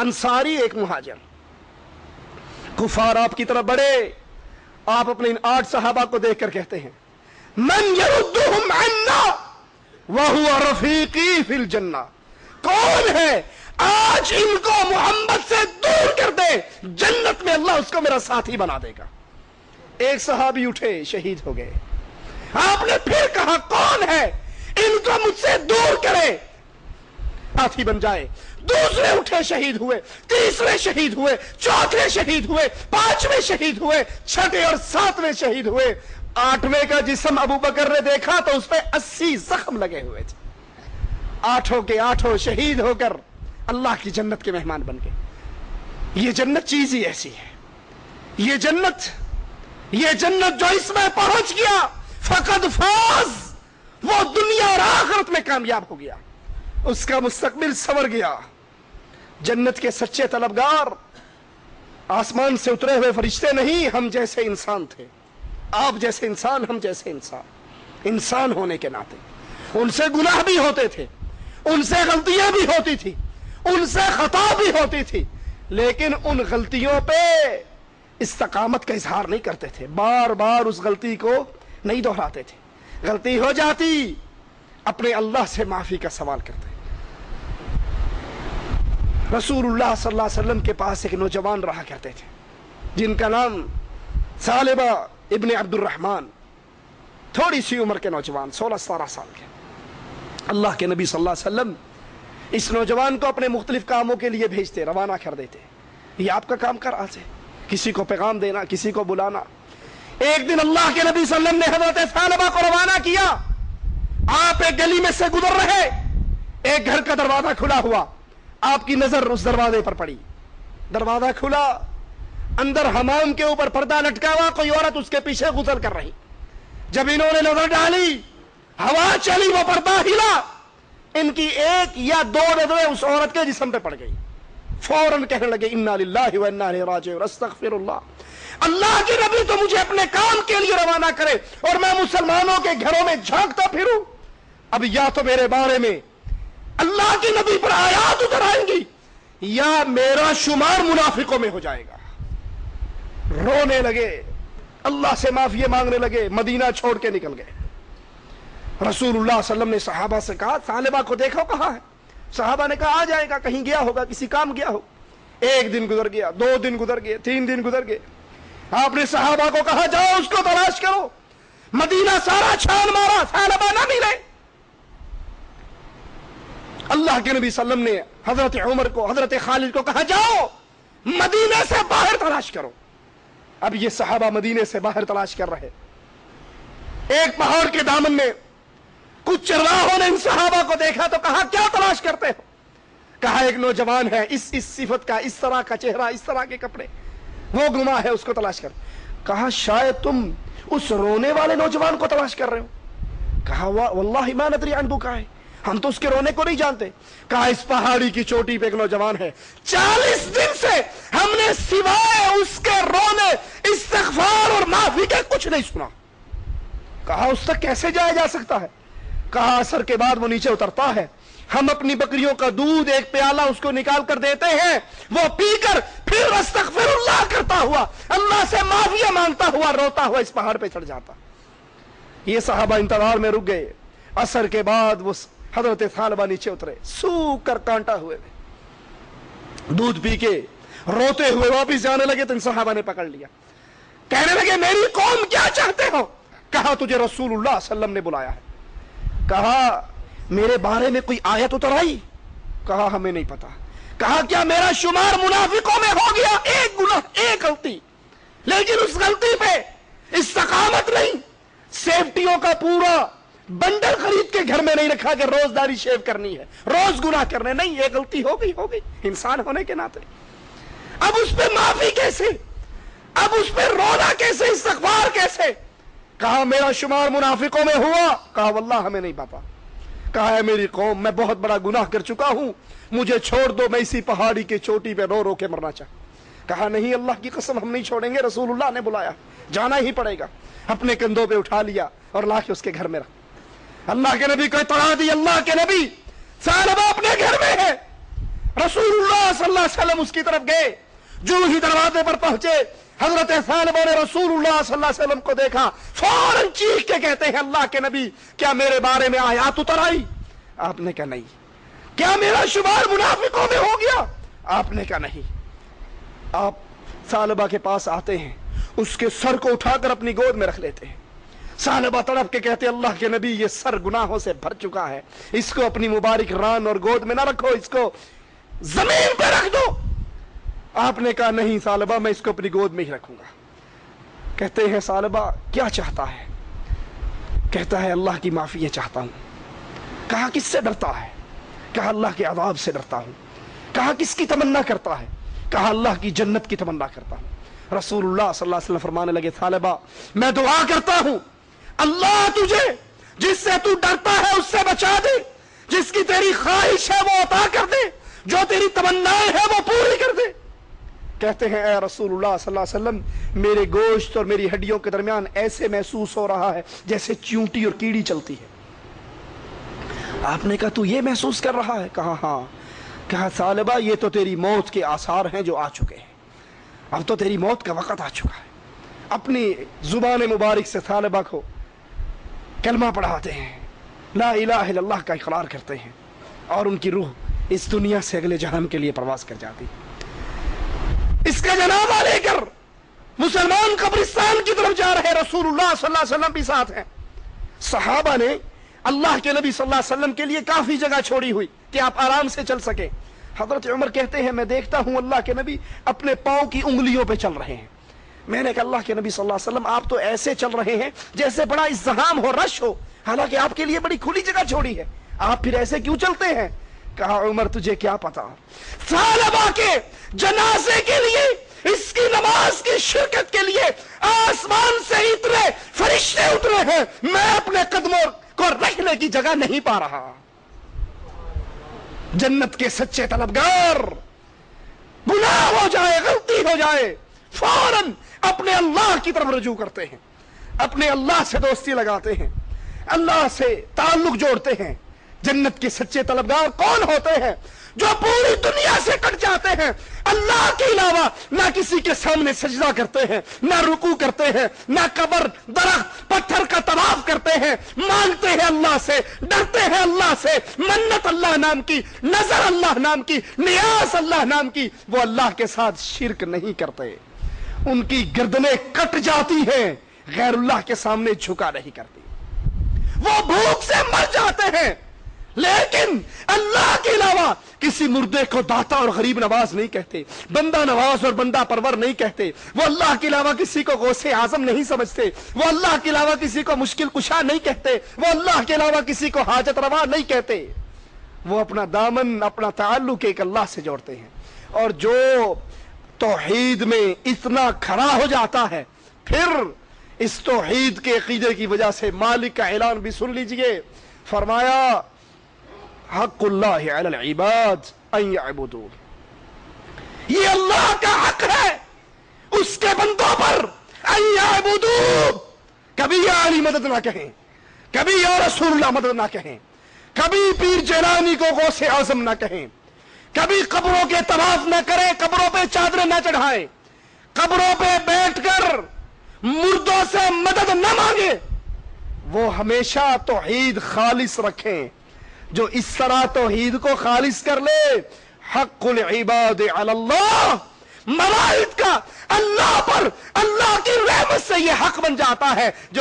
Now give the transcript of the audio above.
انصاری ایک مہاجر۔ کفار آپ کی طرف بڑے آپ اپنے ان آٹھ صحابہ کو دیکھ کر کہتے ہیں، من یردہم عنا وہو رفیقی فی الجنہ کون ہے؟ آج ان کو محمد سے دور کر دے۔ جنت میں اللہ اس کو میرا ساتھی بنا دے گا۔ ایک صحابی اٹھے، شہید ہو گئے۔ آپ نے پھر کہا، کون ہے؟ ان کو مجھ سے دور کرے۔ ساتھی بن جائے۔ دوسرے اٹھے شہید ہوئے، تیسرے شہید ہوئے، چوتھے شہید ہوئے، پانچویں شہید ہوئے، چھٹے اور ساتویں شہید ہوئے۔ آٹھویں کا جسم ابو بکر نے دیکھا تو اس پہ اسی زخم لگے ہوئے تھے۔ آٹھوں کے آٹھوں شہید ہو کر اللہ کی جنت کے مہمان بن گئے۔ یہ جنت چیز ہی ایسی ہے۔ یہ جنت یہ جنت جو اس میں پہنچ گیا، فقد فاز، وہ دنیا اور آخرت میں کامیاب ہو گیا۔ اس کا مستقبل سور گیا۔ جنت کے سچے طلبگار آسمان سے اترے ہوئے فرشتے نہیں، ہم جیسے انسان تھے۔ آپ جیسے انسان، ہم جیسے انسان۔ انسان ہونے کے ناطے۔ ان سے گناہ بھی ہوتے تھے۔ ان سے غلطیاں بھی ہوتی تھی۔ ان سے خطا بھی ہوتی تھی۔ لیکن ان غلطیوں پہ استقامت کا اظہار نہیں کرتے تھے۔ بار بار اس غلطی کو نہیں دہراتے تھے۔ غلطی ہو جاتی، اپنے اللہ سے معافی کا سوال کرتے رسول اللہ صلی اللہ علیہ وسلم کے پاس ایک نوجوان رہا کرتے تھے، جن کا نام سالبہ ابن عبد الرحمن تھوڑی سی عمر کے نوجوان، سولہ ستارہ سال کے۔ اللہ کے نبی صلی اللہ علیہ وسلم اس نوجوان کو اپنے مختلف کاموں کے لیے بھیجتے، روانہ کر دیتے۔ یہ آپ کا کام کر آتے، کسی کو پیغام دینا، کسی کو بلانا۔ ایک دن اللہ کے نبی صلی اللہ علیہ وسلم نے حضرت سالبہ کو روانہ کیا۔ آپ ایک گلی میں سے گزر رہے، ایک گھر کا دروازہ کھلا ہوا۔ آپ کی نظر اس دروازے پر پڑی۔ دروازہ کھلا۔ اندر حمام کے اوپر پردہ لٹکا ہوا کوئی عورت اس کے پیچھے گزر کر رہی۔ جب انہوں نے نظر ڈالی، ہوا چلی، وہ پردہ ہلا۔ ان کی ایک یا دو نظریں اس عورت کے جسم پہ پڑ گئی۔ فوراً کہنے لگے، انا للہ و انا الیہ راجعون۔ استغفر اللہ۔ اللہ کے نبی تو مجھے اپنے کام کے لیے روانہ کرے اور میں مسلمانوں کے گھروں میں جھانکتا پھروں۔ اب یا تو میرے بارے میں اللہ کے نبی پر آیات اتر آئیں گی، یا میرا شمار منافقوں میں ہو جائے گا۔ رونے لگے، اللہ سے معافی مانگنے لگے، مدینہ چھوڑ کے نکل گئے۔ رسول اللہ صلی اللہ علیہ وسلم نے صحابہ سے کہا، طالبہ کو دیکھو کہاں ہے۔ صحابہ نے کہا، آ جائے گا، کہیں گیا ہوگا، کسی کام گیا ہو۔ ایک دن گزر گیا، دو دن گزر گئے، تین دن گزر گئے۔ آپ نے صحابہ کو کہا، جاؤ اس کو تلاش کرو۔ مدینہ سارا چھان مارا، طالبہ نہ ملے۔ اللہ کے نبی صلی اللہ علیہ وسلم نے حضرت عمر کو، حضرت خالد کو کہا، جاؤ، مدینہ سے باہر تلاش کرو۔ اب یہ صحابہ مدینے سے باہر تلاش کر رہے۔ ایک پہاڑ کے دامن میں کچھ چرواہوں نے ان صحابہ کو دیکھا تو کہا، کیا تلاش کرتے ہو؟ کہا، ایک نوجوان ہے، اس اس صفت کا، اس طرح کا چہرہ، اس طرح کے کپڑے۔ وہ گما ہے، اس کو تلاش کر۔ کہا، شاید تم اس رونے والے نوجوان کو تلاش کر رہے ہو۔ کہا واللہ ما ندری عن کا ہے ہم تو اس کے رونے کو نہیں جانتے۔ کہا، اس پہاڑی کی چوٹی پہ ایک نوجوان ہے۔ چالیس دن سے ہم نے سوائے اس کے رونے استغفار اور معافی کے کچھ نہیں سنا۔ کہا، اس تک کیسے جایا جا سکتا ہے؟ کہا، اثر کے بعد وہ نیچے اترتا ہے۔ ہم اپنی بکریوں کا دودھ، ایک پیالہ اس کو نکال کر دیتے ہیں۔ وہ پی کر پھر استغفر اللہ کرتا ہوا، اللہ سے معافی مانگتا ہوا، روتا ہوا اس پہاڑ پہ چڑھ جاتا۔ یہ صحابہ انتظار میں رک گئے۔ اثر کے بعد وہ حضرت طالبہ نیچے اترے سو کر کانٹا ہوئے دودھ پی کے روتے ہوئے واپس جانے لگے تو ان صحابہ نے پکڑ لیا۔ کہنے لگے، میری قوم کیا چاہتے ہو؟ کہا، تجھے رسول اللہ صلی اللہ علیہ وسلم نے بلایا ہے۔ کہا، میرے بارے میں کوئی آیت اتر آئی؟ کہا، ہمیں نہیں پتا۔ کہا، کیا میرا شمار منافقوں میں ہو گیا؟ ایک گناہ، ایک غلطی۔ لیکن اس غلطی پہ استقامت نہیں سیفٹیوں کا پورا بنڈل خرید کے گھر میں نہیں رکھا کہ روزداری شیو کرنی ہے۔ روز گناہ کرنے، نہیں، یہ غلطی ہو گئی ہو گئی۔ انسان ہونے کے ناطے۔ اب اس پہ معافی کیسے؟ اب اس پہ رونا کیسے؟ استغفار کیسے؟ کہا، میرا شمار منافقوں میں ہوا۔ کہا، واللہ، ہمیں نہیں پتا کہا ہے میری قوم، میں بہت بڑا گناہ کر چکا ہوں۔ مجھے چھوڑ دو، میں اسی پہاڑی کے چوٹی پہ رو رو کے مرنا چاہ۔ کہا، نہیں، اللہ کی قسم، ہم نہیں چھوڑیں گے۔ رسول اللہ نے بلایا۔ جانا ہی پڑے گا۔ اپنے کندھوں پہ اٹھا لیا اور لا کے اس کے گھر میں رکھ۔ اللہ کے نبی کو اطلاع دی، اللہ کے نبی۔ سالبہ اپنے گھر میں ہے۔ رسول اللہ صلی اللہ علیہ وسلم اس کی طرف گئے۔ جو ہی دروازے پر پہنچے، حضرت ثعلبہ نے رسول اللہ صلی اللہ علیہ وسلم کو دیکھا۔ فوراً چیخ کے کہتے ہیں، اللہ کے نبی، کیا میرے بارے میں آیات اتر آئی؟ آپ نے کہا، نہیں۔ کیا میرا شمار منافقوں میں ہو گیا؟ آپ نے کہا، نہیں۔ آپ سالبہ کے پاس آتے ہیں، اس کے سر کو اٹھا کر اپنی گود میں رکھ لیتے ہیں۔ سالبہ تڑپ کے کہتے اللہ کے نبی یہ سر گناہوں سے بھر چکا ہے۔ اس کو اپنی مبارک ران اور گود میں نہ رکھو، اس کو زمین پہ رکھ دو۔ آپ نے کہا، نہیں سالبہ، میں اس کو اپنی گود میں ہی رکھوں گا۔ کہتے ہیں، سالبہ، کیا چاہتا ہے؟ کہتا ہے، اللہ کی معافی یہ چاہتا ہوں۔ کہا، کس سے ڈرتا ہے؟ کہا، اللہ کے عذاب سے ڈرتا ہوں۔ کہا، کس کی تمنا کرتا ہے؟ کہا، اللہ کی جنت کی تمنا کرتا ہوں۔ رسول اللہ صلی اللہ علیہ وسلم فرمانے لگے طالبہ میں دعا کرتا ہوں۔ اللہ تجھے، جس سے تو ڈرتا ہے اس سے بچا دے۔ جس کی تیری خواہش ہے وہ عطا کر دے۔ جو تیری تمنائیں ہیں وہ پوری کر دے۔ کہتے ہیں، اے رسول اللہ صلی اللہ علیہ وسلم، میرے گوشت اور میری ہڈیوں کے درمیان ایسے محسوس ہو رہا ہے جیسے چیونٹی اور کیڑی چلتی ہے۔ آپ نے کہا، تو یہ محسوس کر رہا ہے؟ کہا ہاں۔ کہا سالبہ یہ تو تیری موت کے آثار ہیں جو آ چکے ہیں۔ اب تو تیری موت کا وقت آ چکا ہے۔ اپنی زبان مبارک سے سالبہ کو کلمہ پڑھاتے ہیں۔ لا الہ الا اللہ کا اقرار کرتے ہیں۔ اور ان کی روح اس دنیا سے اگلے جہان کے لیے پرواز کر جاتی۔ اس کا جنازہ لے کر مسلمان قبرستان کی طرف جا رہے رسول اللہ صلی اللہ علیہ وسلم بھی ساتھ ہیں۔ صحابہ نے اللہ کے نبی صلی اللہ علیہ وسلم کے لیے کافی جگہ چھوڑی ہوئی کہ آپ آرام سے چل سکیں۔ حضرت عمر کہتے ہیں، میں دیکھتا ہوں اللہ کے نبی اپنے پاؤں کی انگلیوں پہ چل رہے ہیں۔ میں نے کہا اللہ کے نبی صلی اللہ علیہ وسلم، آپ تو ایسے چل رہے ہیں جیسے بڑا ازدحام ہو، رش ہو۔ حالانکہ آپ کے لیے بڑی کھلی جگہ چھوڑی ہے۔ آپ پھر ایسے کیوں چلتے ہیں؟ کہا، عمر، تجھے کیا پتا سالبہ کے جنازے کے لیے، اس کی نماز کی شرکت کے لیے آسمان سے اترے، فرشتے اترے ہیں۔ میں اپنے قدموں کو رکھنے کی جگہ نہیں پا رہا۔ جنت کے سچے طلبگار، گناہ ہو جائے، غلطی ہو جائے، فوراً اپنے اللہ کی طرف رجوع کرتے ہیں، اپنے اللہ سے دوستی لگاتے ہیں، اللہ سے تعلق جوڑتے ہیں۔ جنت کے سچے طلبگار کون ہوتے ہیں جو پوری دنیا سے کٹ جاتے ہیں؟ اللہ کے علاوہ نہ کسی کے سامنے سجدہ کرتے ہیں، نہ رکو کرتے ہیں، نہ قبر، درخت، پتھر کا طواف کرتے ہیں۔ مانگتے ہیں اللہ سے، ڈرتے ہیں اللہ سے۔ منت اللہ نام کی، نظر اللہ نام کی، نیاز اللہ نام کی، وہ اللہ کے ساتھ شرک نہیں کرتے۔ ان کی گردنیں کٹ جاتی ہیں، غیر اللہ کے سامنے جھکا نہیں کرتی۔ وہ بھوک سے مر جاتے ہیں، لیکن اللہ کے علاوہ کسی مردے کو داتا اور غریب نواز نہیں کہتے، بندہ نواز اور بندہ پرور نہیں کہتے۔ وہ اللہ کے علاوہ کسی کو غوث اعظم نہیں سمجھتے، وہ اللہ کے علاوہ کسی کو مشکل کشا نہیں کہتے، وہ اللہ کے علاوہ کسی کو حاجت روا نہیں کہتے۔ وہ اپنا دامن، اپنا تعلق ایک اللہ سے جوڑتے ہیں۔ اور جو توحید میں اتنا کھڑا ہو جاتا ہے۔ پھر اس توحید کے عقیدے کی وجہ سے مالک کا اعلان بھی سن لیجیے۔ فرمایا، حق اللہ علی العباد ان یعبدو یہ اللہ کا حق ہے۔ اس کے بندوں پر ان یعبدو کبھی یا علی مدد نہ کہیں۔ کبھی یا رسول اللہ مدد نہ کہیں۔ کبھی پیر جیلانی کو غوث اعظم نہ کہیں۔ کبھی قبروں کے طواف نہ کریں قبروں پہ چادریں نہ چڑھائیں قبروں پہ بیٹھ کر مردوں سے مدد نہ مانگے۔ وہ ہمیشہ توحید خالص رکھیں۔ جو اس طرح توحید کو خالص کر لے، حق العباد علی اللہ۔ ملائد کا اللہ پر، اللہ کی رحمت سے یہ حق بن جاتا ہے۔ جو